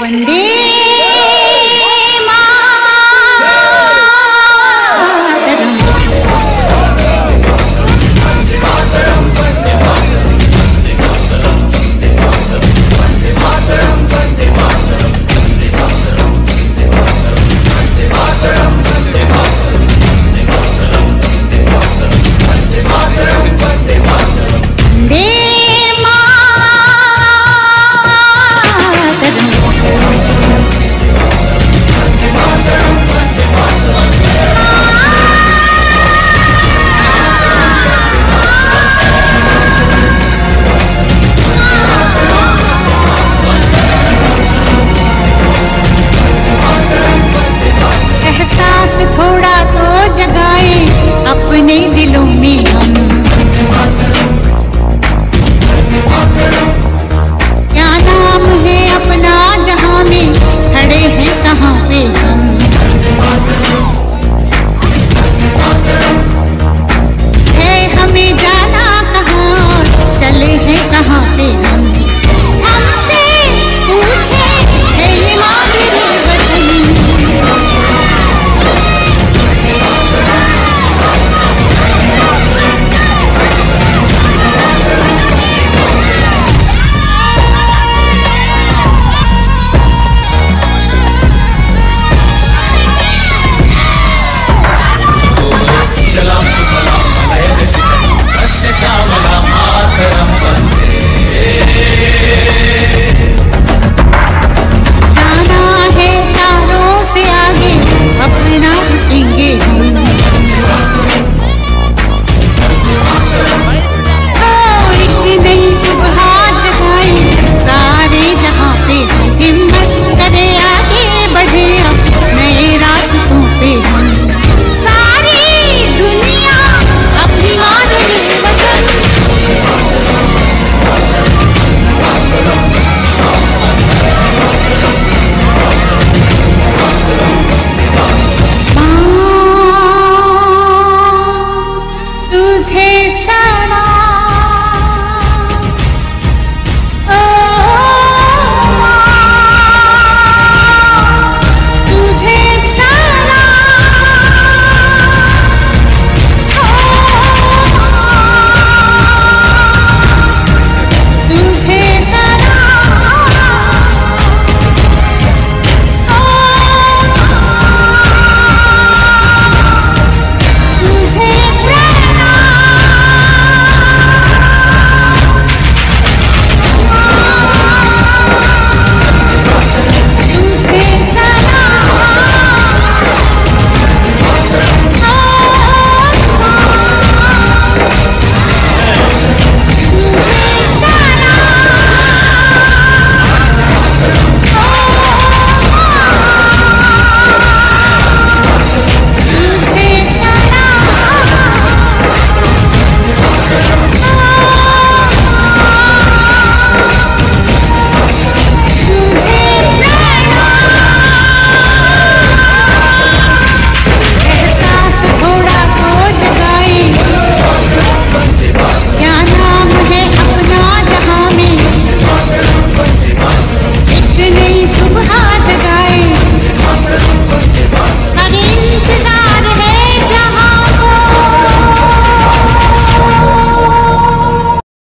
One day.